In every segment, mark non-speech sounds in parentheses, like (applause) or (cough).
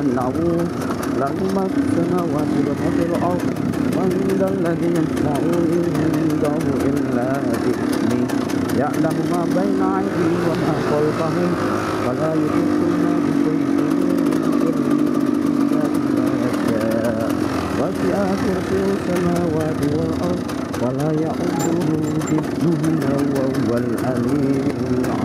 sinatun wa la nawm. Lahu ma fis samawati wa ma fil ardh. Man dhal ladzi yashfa'u indahu illa bi'idhnih. Ya'lamu ma baina aydihim wa ma khalfahum. Wa la yuhituna bi shay'in وسع كرسي السماوات والأرض ولا يؤوده حفظهما وهو العلي العظيم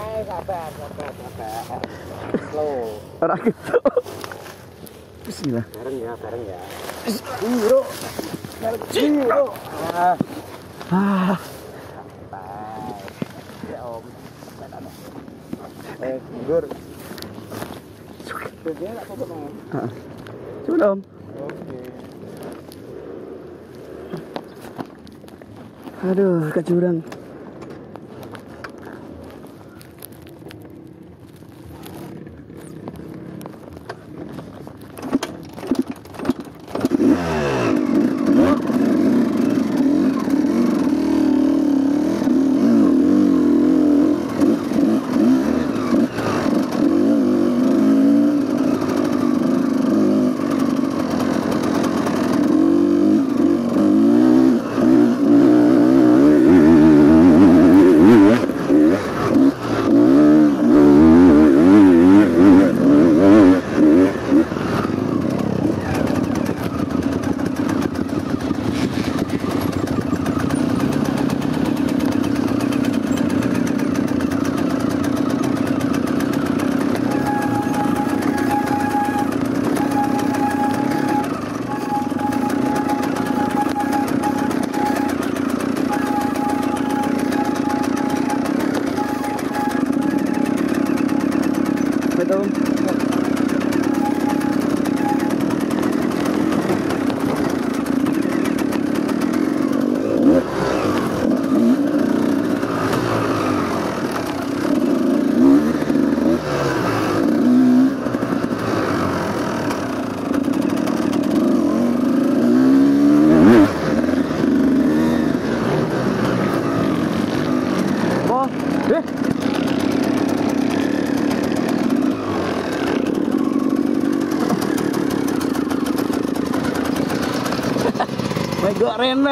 Sabar, sabar, sabar. Slow. Ora gitu. Bismillah. Bareng ya, bareng ya. Bro. Bro. Ah, Ah. Ya om. Eh, gur. Apa-apa coba Om. Oke. Aduh, ke jurang. Karen.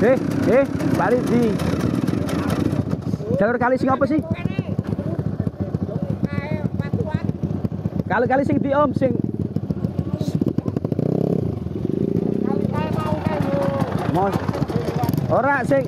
Eh, eh, balik di jalur kali sing apa sih? Kali-kali sing di om sing mau orang sing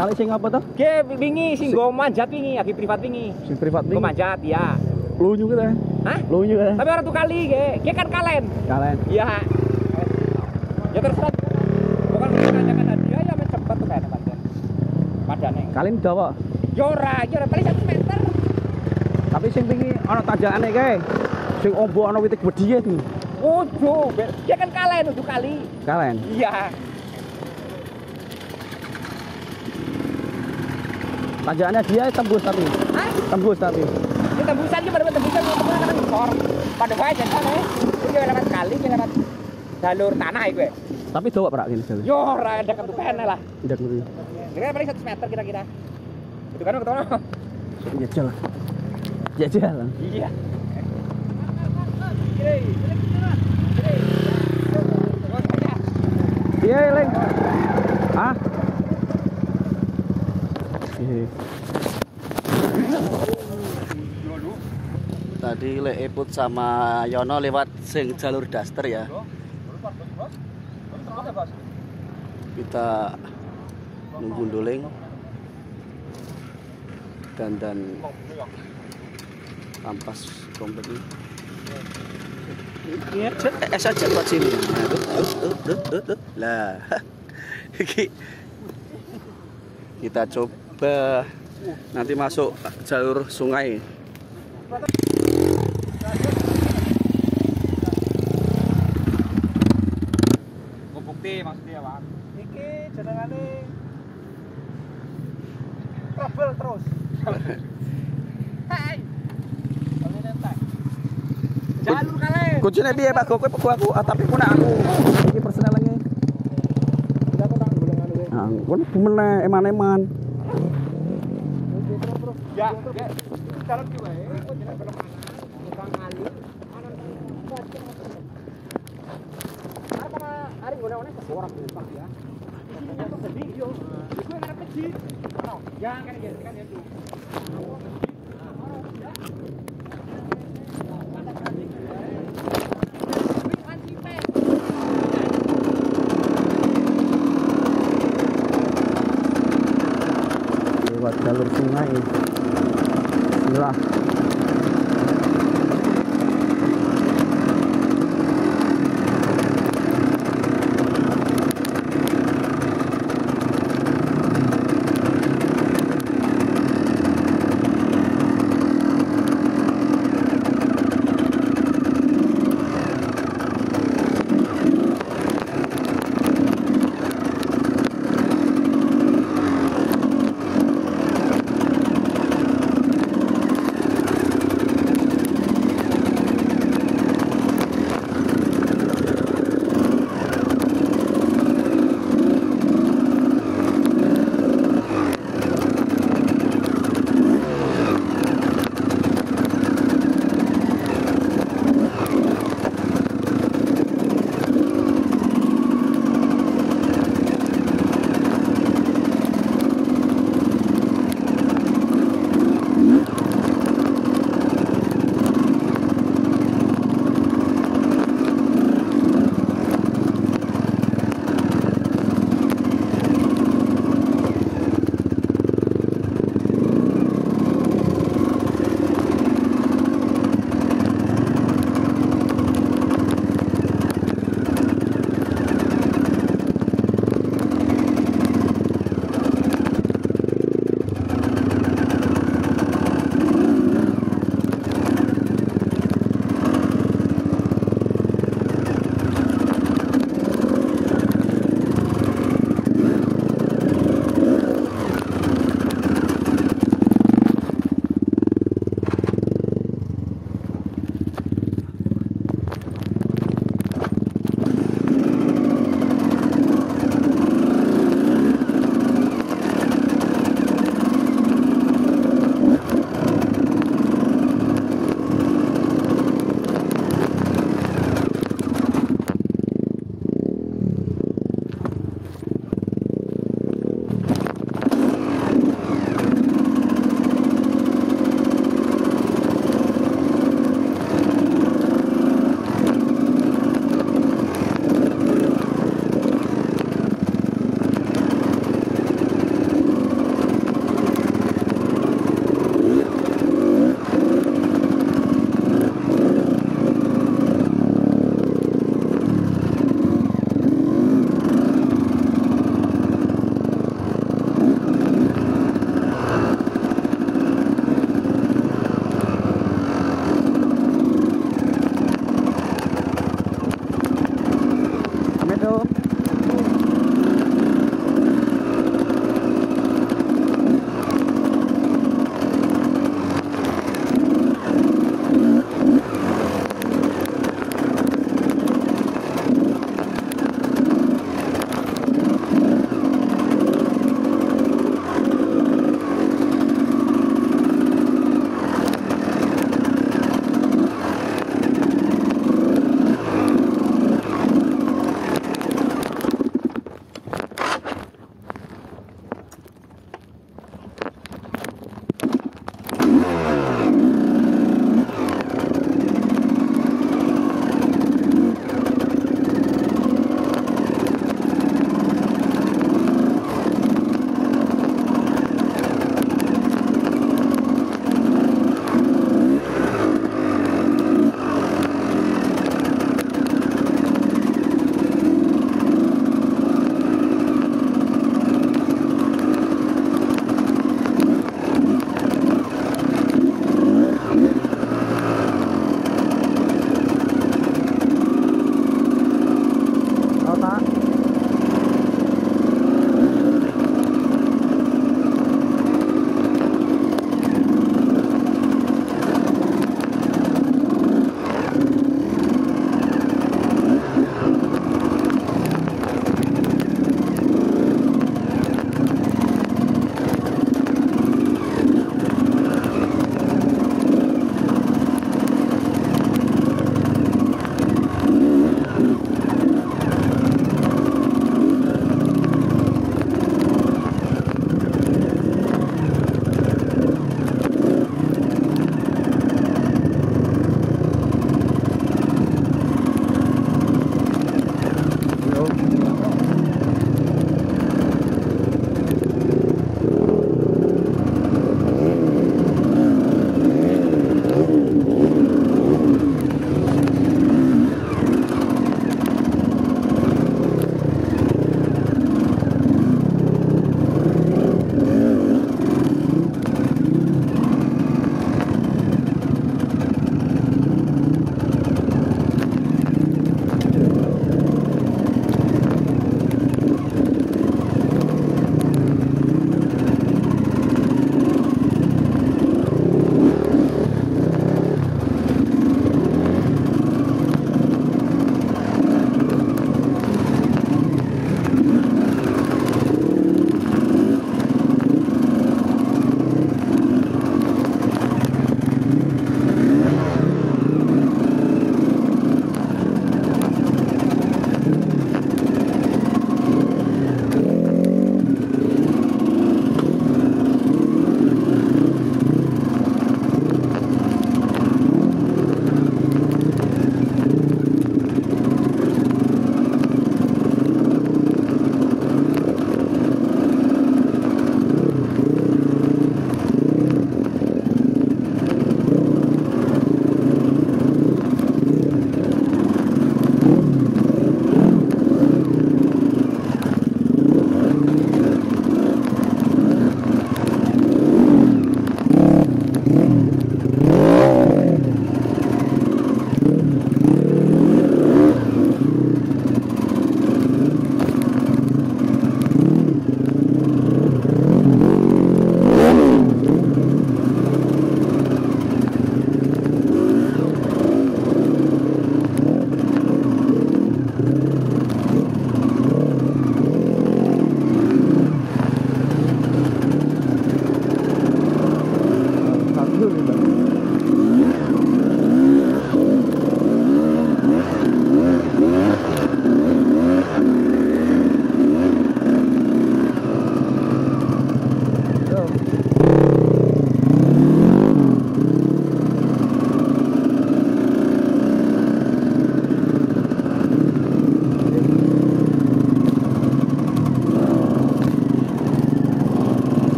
Kali sing apa tuh? Ge wingi sing go manjat wingi, lagi privat wingi. Sing privat Go nih. manjat ya. Lunyu kita. Hah? Lunyu kita. Tapi orang tuh kali ge, ge kan kalen. Kalian. Iya. Ya terserah. Bukan menanyakan hadiah ya men cepet tuh kayaknya pancen. Padane. Kalian dawa. Yo ora, yo ora paling 1 meter. Tapi sing pingi ana tanjakane kae. Sing ombo ana witik gedhe itu. Ojo, dia kan kalen untuk kali. Kalian. Iya. Tanjakane dia tembus tapi. Hah? Tembus tapi. Ini tembusan gimana tembusan itu kan kan ngor. Pada wae jan sana. Ini lewat kali, ini lewat jalur tanah ya. Tapi dawa prak gini sekali. Yo ora ada ketukan lah. Tidak ngerti. Ini kan paling 1 meter kira-kira. Itu kan ketemu. Ya jalan. Ya jalan. Iya. Iya, Leng. Ah. Iya. Tadi Le Eput sama Yono lewat sing jalur daster ya. Kita nunggu doling dan dan kampas komplit ini. Es aja buat sini. Nah. Lah. (laughs) Kita coba nanti masuk jalur sungai. bukti maksudnya Pak. Iki jenengane trouble terus. (laughs) Hai. Jalur kali. Kuncinya piye Pak? Kowe aku aku ah, tapi pun aku. Iki personel lagi. Aku tak anu Nah, kon bumene eman-eman. Ya, ya. Jalan ki wae. Kok jeneng belok kanan. Tukang kali. Kanan Apa hari ngone-ngone seorang Pak ya. Di sini kok sedih yo. Iku yang ngarep masjid. Ono. Ya kan ya kan ya itu.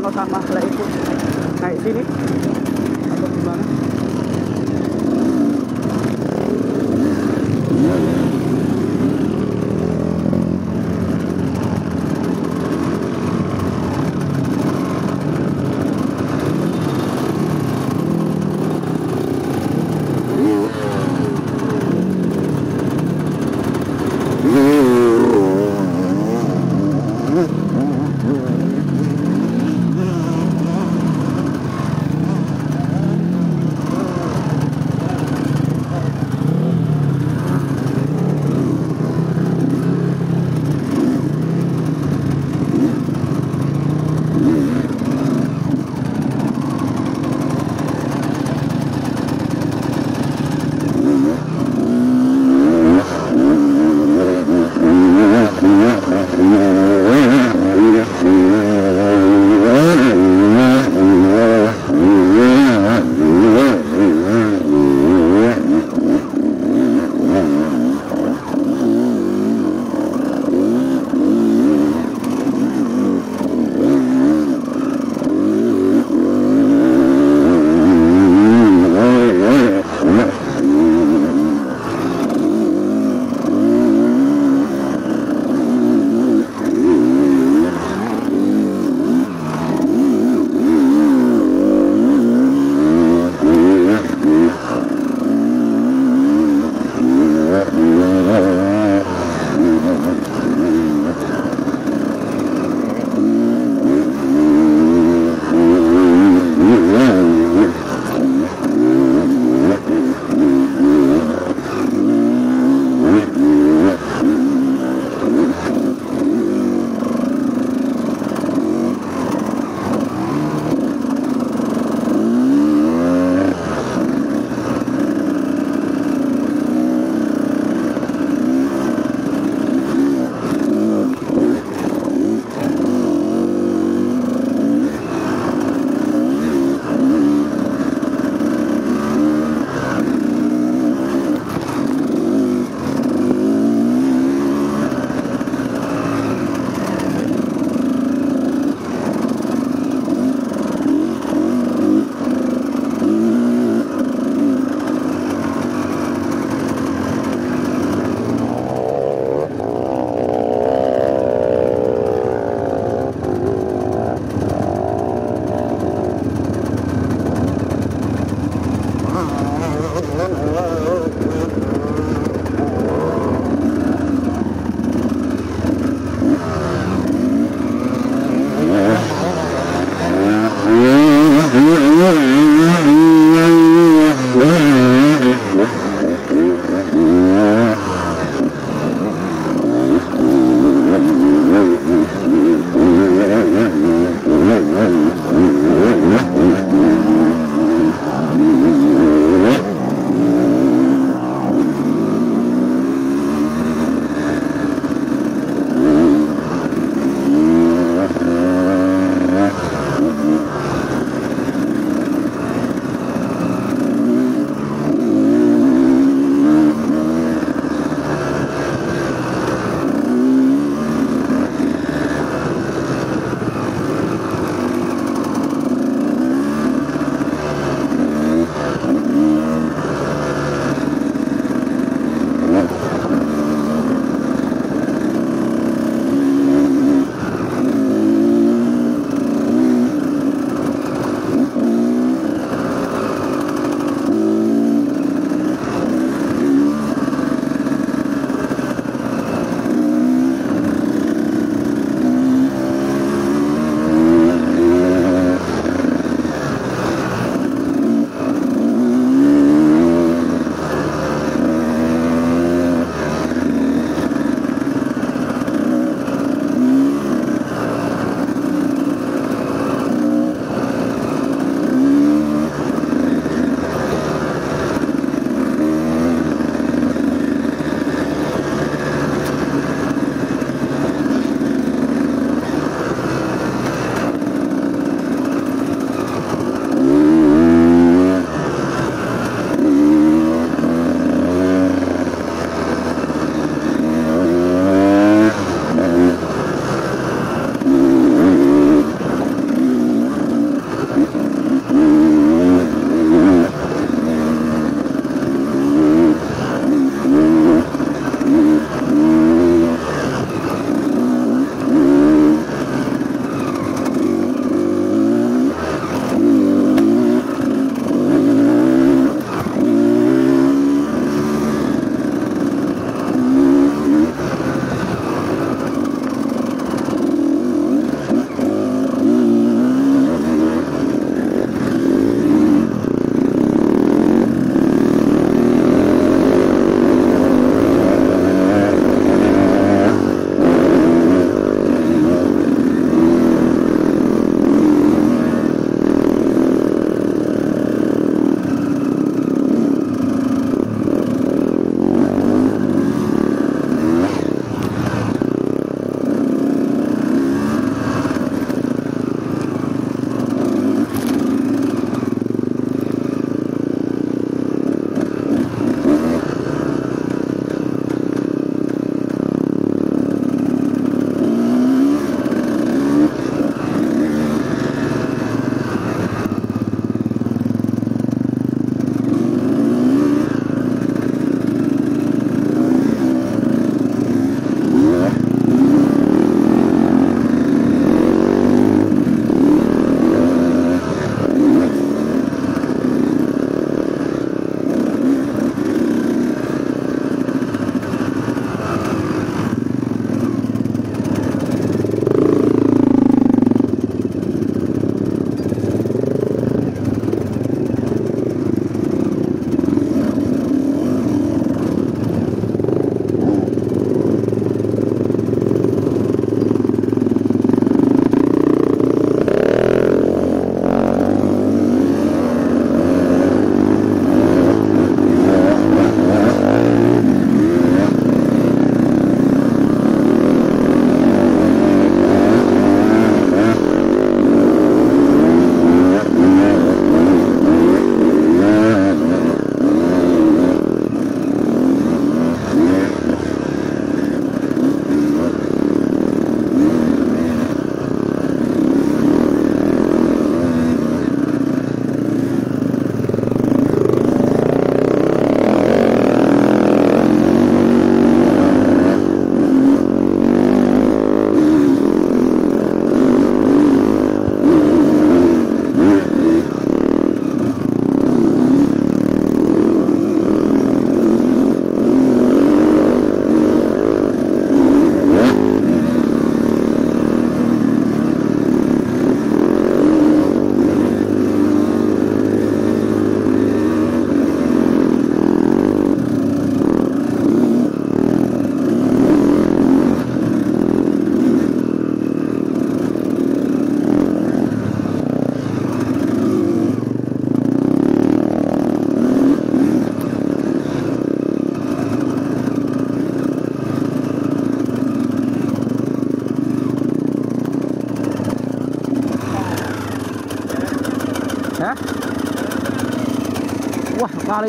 Yono sama Lek ikut naik sini atau gimana?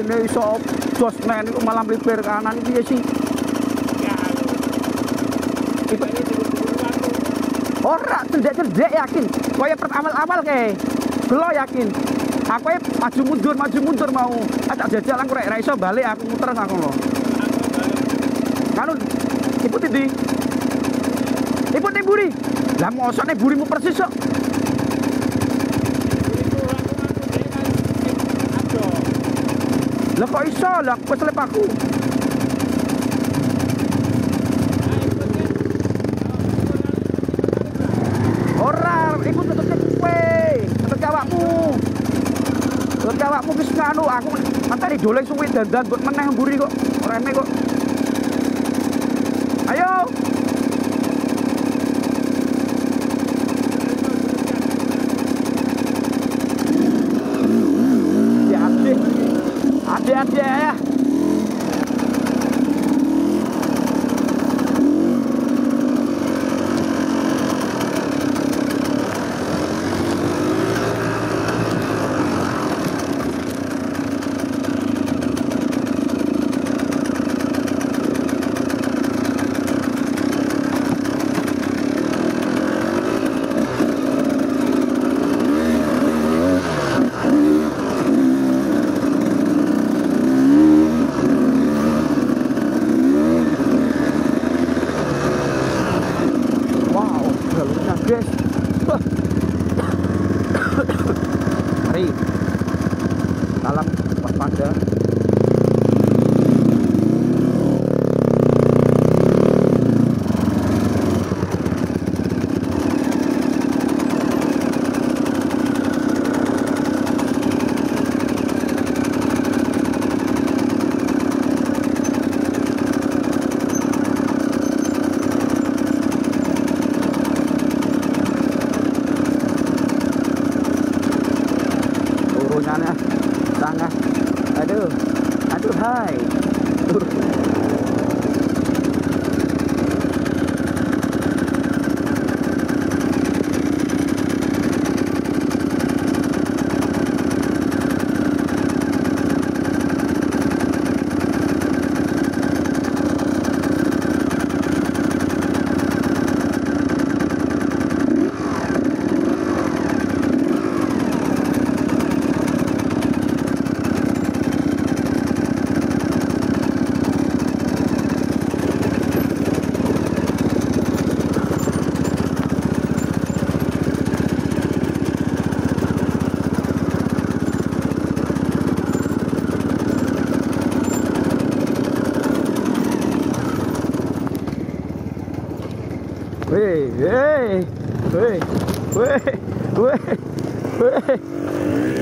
Ini iso jos men iku malah melipir kanan iki ya sih Iku ora cendek-cendek yakin. Kaya pertama-awal ke. Gelo yakin. Aku e maju mundur maju mundur mau. Ada jajal aku rek ra iso balik aku muter aku lho. Kanu ikuti di. Ikuti buri. Lah mosok nek burimu persis kok. Lah kok iso lah keslep aku. Orang ikut tetep kowe, tetep awakmu. Tetep awakmu wis kanu aku. Matane doleng suwi dandan mbok meneh mburi kok. Rene kok Ué, ué, ué, ué, ué, ué.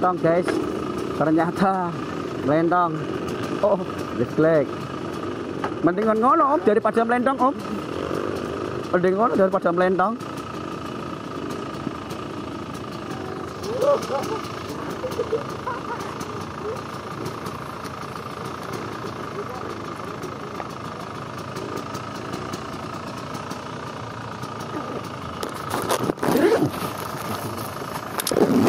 Melentong guys. Ternyata melentong. Oh, jelek. Mendingan ngono om daripada melentong om. Mending ngono daripada melentong.